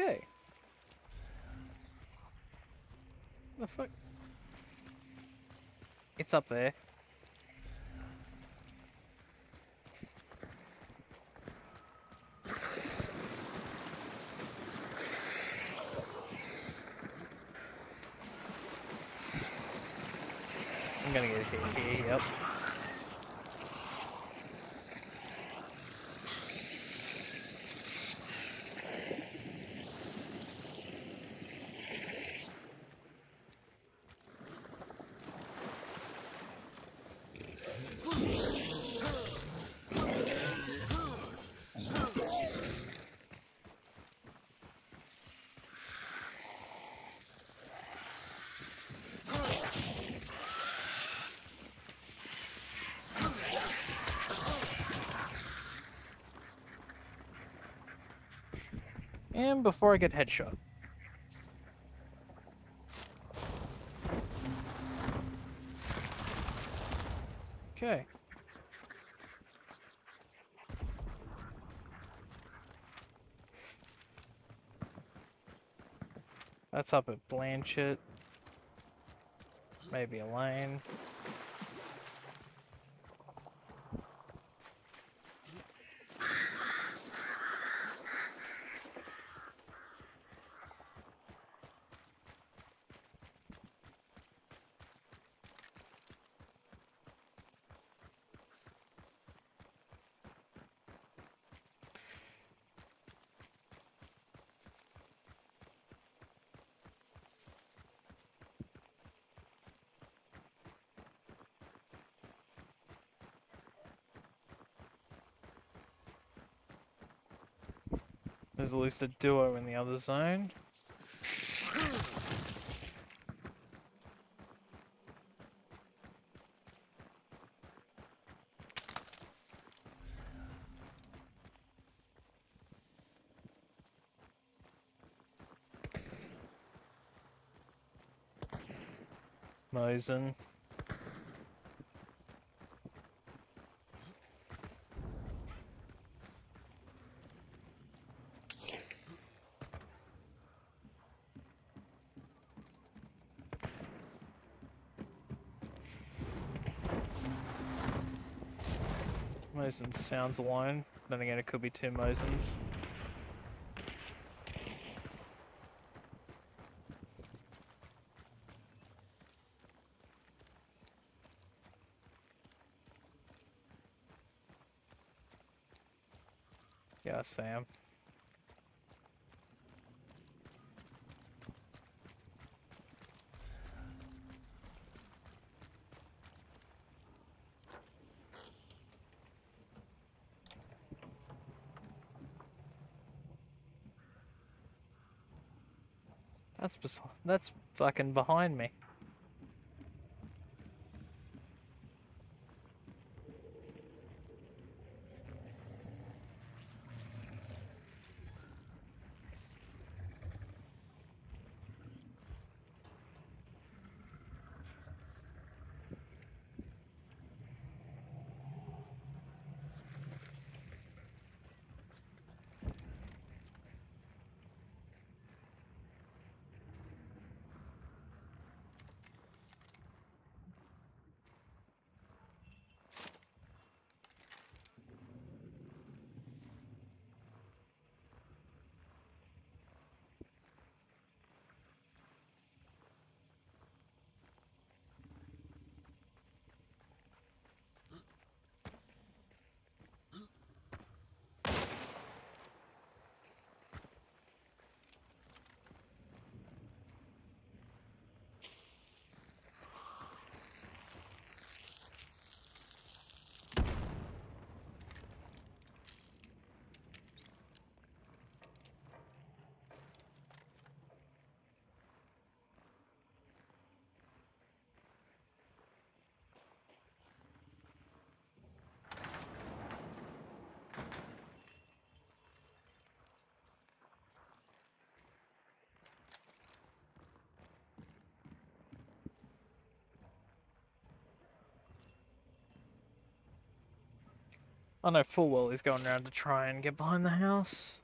Okay. The fuck? It's up there. I'm gonna get hit here, yep. And before I get headshot. Okay. That's up at Blanchett. Maybe a lane. There's at least a duo in the other zone. Mosin. Mosin sounds alone. Then again, it could be two Mosins. Yeah, Sam. That's that's fucking behind me. Oh, I know full well he's going around to try and get behind the house.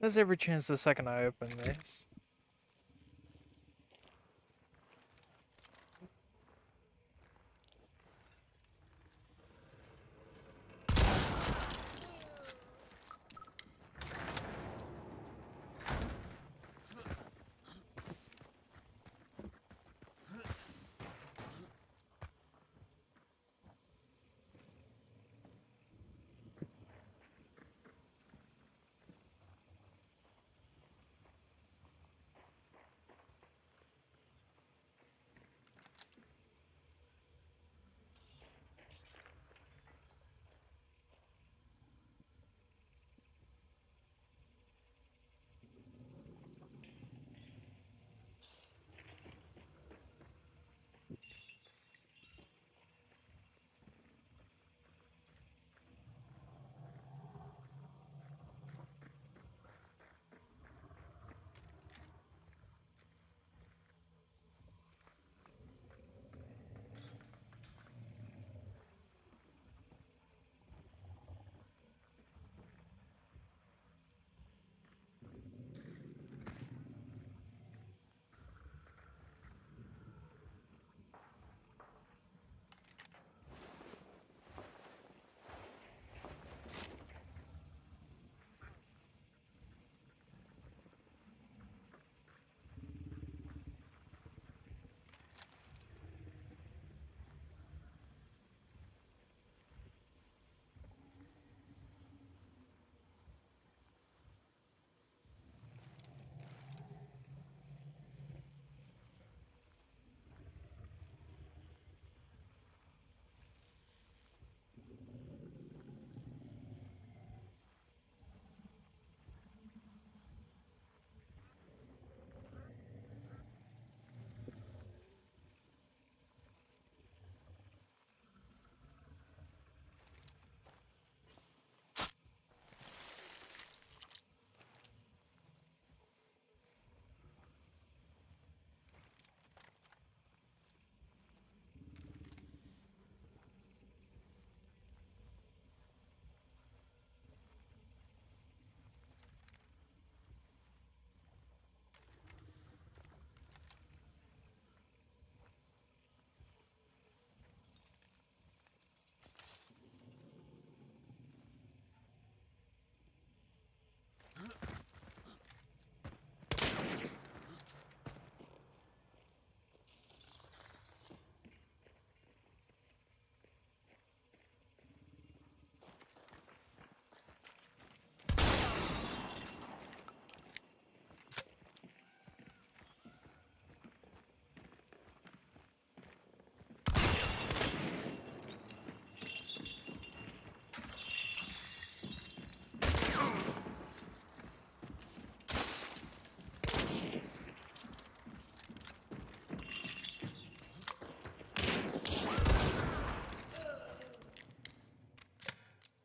There's every chance the second I open this.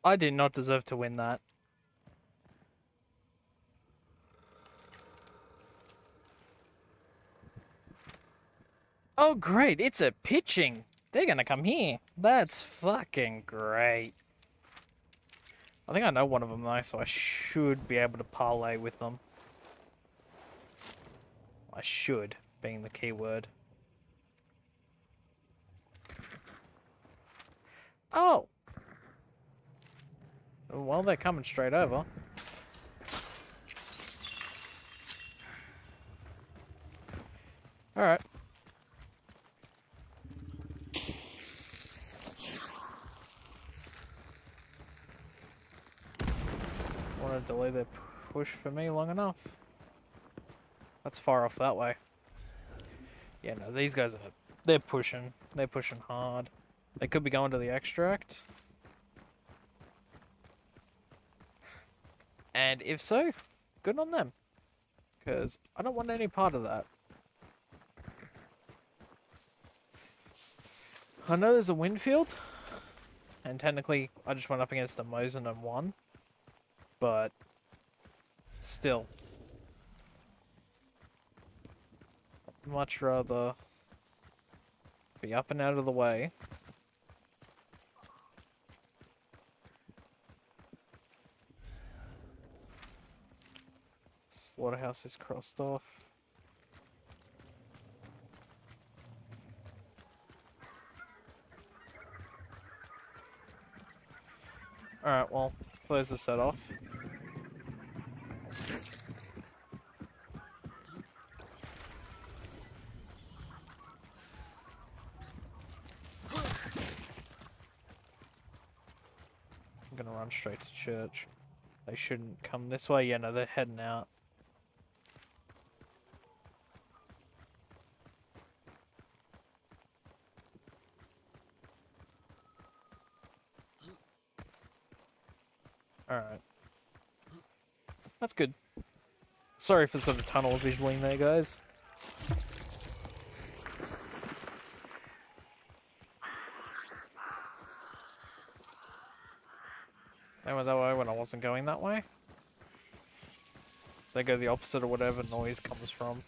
I did not deserve to win that. Oh, great. It's a pitching. They're going to come here. That's fucking great. I think I know one of them, though, so I should be able to parlay with them. I should, being the key word. Oh! Well, they're coming straight over. Alright. Want to delay their push for me long enough. That's far off that way. Yeah, no, these guys are... They're pushing. They're pushing hard. They could be going to the extract. And if so, good on them. Because I don't want any part of that. I know there's a Winfield. And technically, I just went up against a Mosin and won. But, still. Much rather be up and out of the way. Slaughterhouse is crossed off. Alright, well, those set off. I'm gonna run straight to church. They shouldn't come this way. Yeah, no, they're heading out. Alright. That's good. Sorry for sort of tunnel visualing there, guys. They went that way when I wasn't going that way. They go the opposite of whatever noise comes from.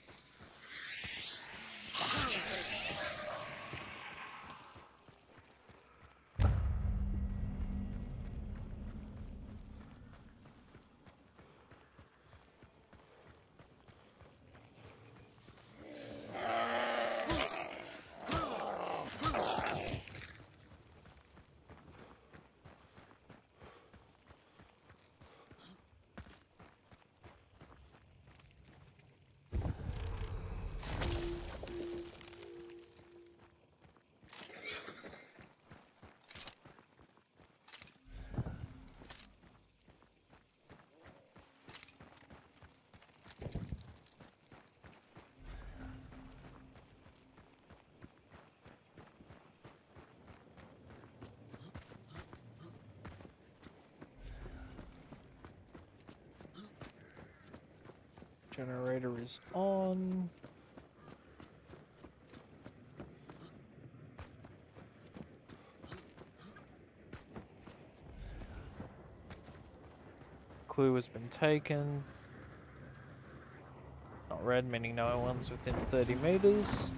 Generator is on. Clue has been taken. Not red, meaning no one's within 30 meters.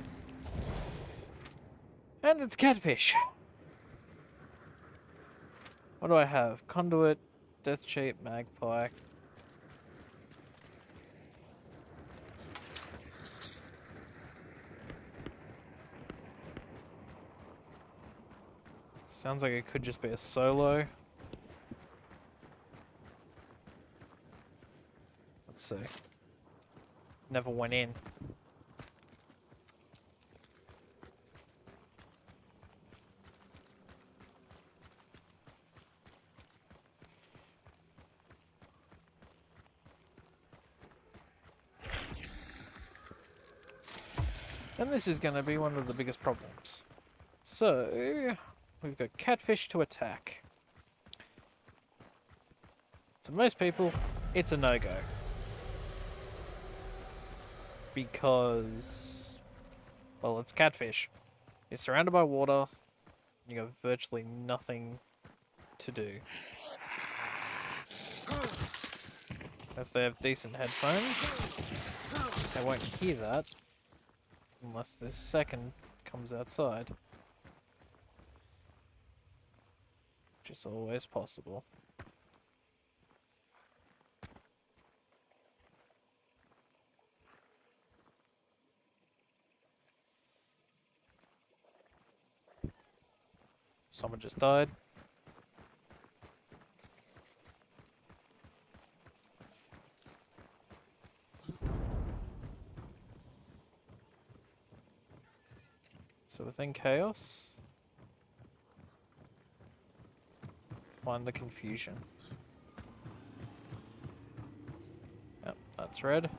And it's catfish. What do I have? Conduit, Death shape, Magpie, Sounds like it could just be a solo. Let's see. Never went in. And this is going to be one of the biggest problems. So, We've got catfish to attack. To most people, it's a no-go. Because, well, it's catfish. You're surrounded by water, you got virtually nothing to do. If they have decent headphones, they won't hear that unless the second comes outside. Is always possible. Someone just died. So within chaos, find the confusion. Yep, that's red.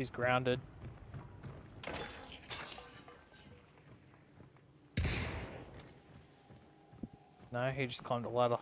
He's grounded. No, he just climbed a ladder.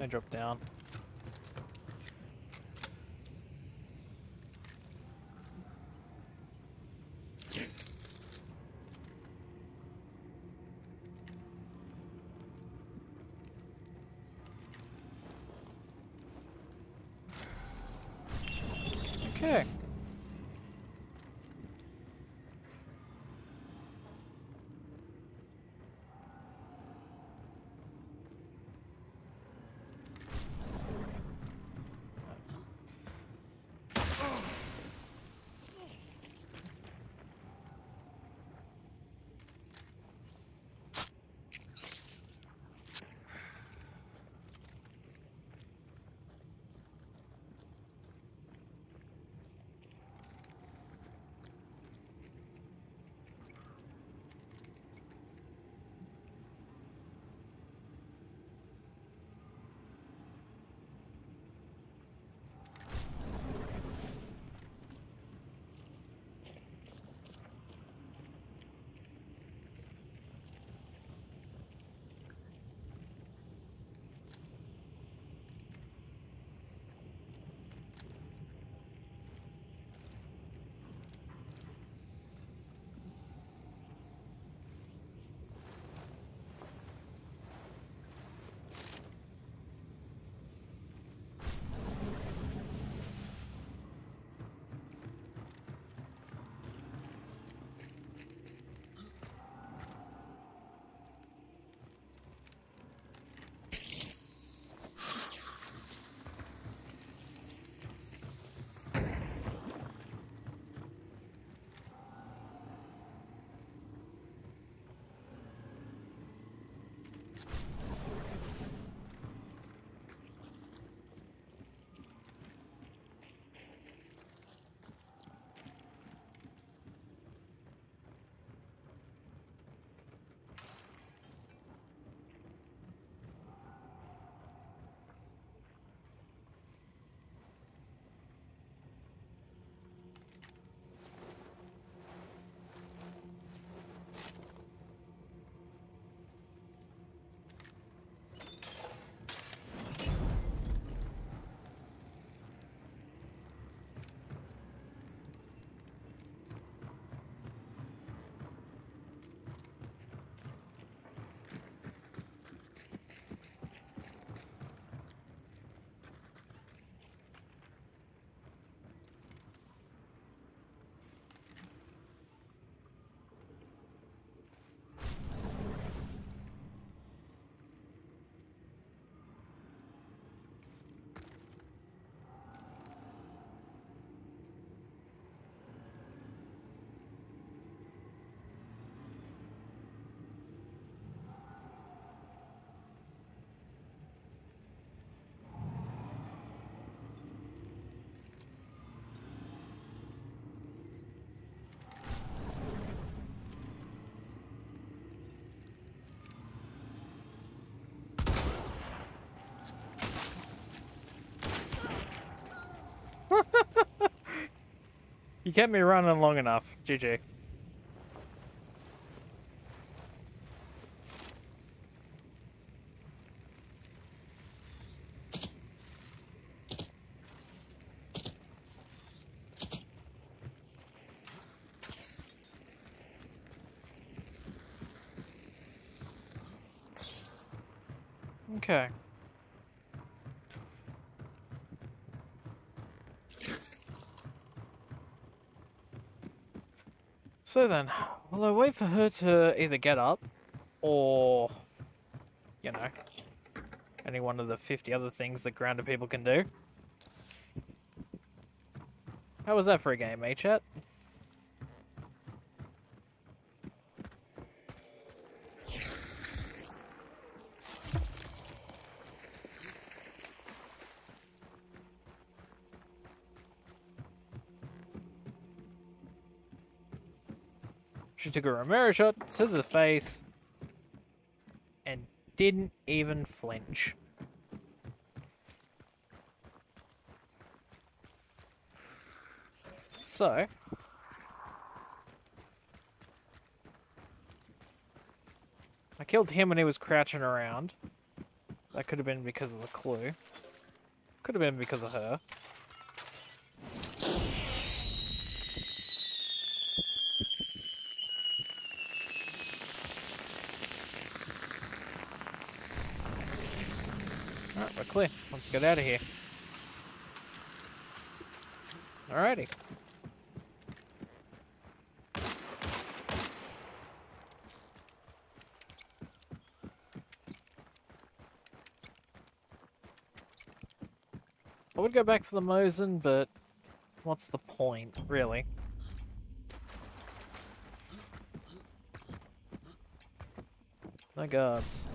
I drop down. You kept me running long enough. GG. Okay. So then, will I wait for her to either get up or, you know, any one of the 50 other things that grounded people can do? How was that for a game, eh, chat? Took a Romero shot to the face and didn't even flinch. So, I killed him when he was crouching around. That could have been because of the clue. Could have been because of her. Alright, we're clear. Let's get out of here. Alrighty. I would go back for the Mosin, but what's the point, really? No guards.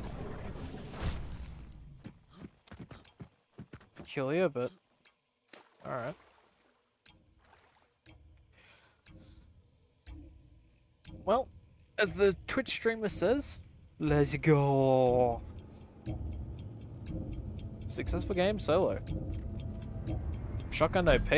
Peculiar, but alright. Well, as the Twitch streamer says, let's go. Successful game solo. Shotgun OP.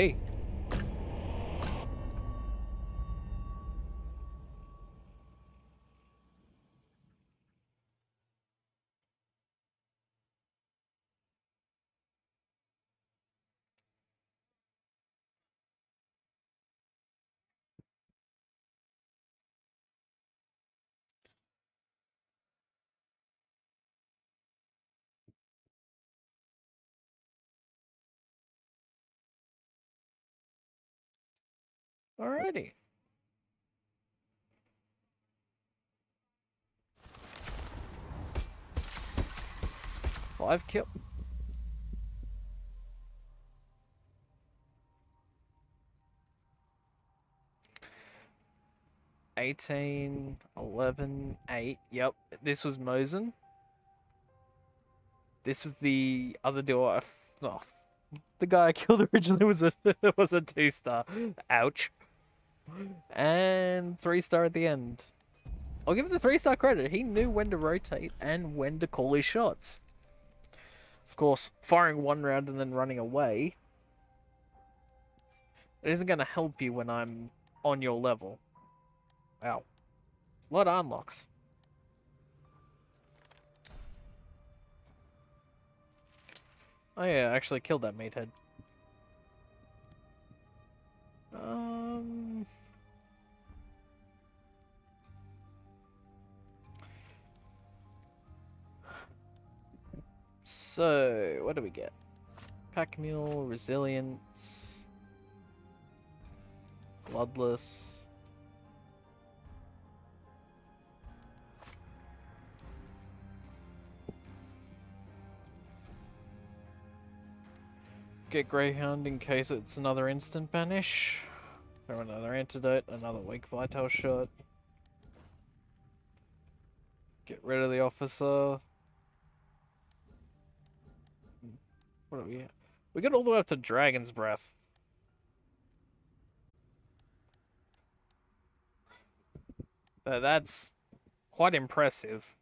Alrighty. Five kill. Eighteen, eleven, eight. Yep, this was Mosin. This was the other door. Oh, the guy I killed originally was a was a two star. Ouch. And three star at the end. I'll give him the three star credit. He knew when to rotate and when to call his shots. Of course, firing one round and then running away. It isn't going to help you when I'm on your level. Wow. A lot of unlocks. Oh yeah, I actually killed that meathead. Um... So, what do we get? Pack mule, resilience, bloodless. Get Greyhound in case it's another instant banish. Throw another antidote, another weak vital shot. Get rid of the officer. What we at? We got all the way up to Dragon's Breath. Uh, that's quite impressive.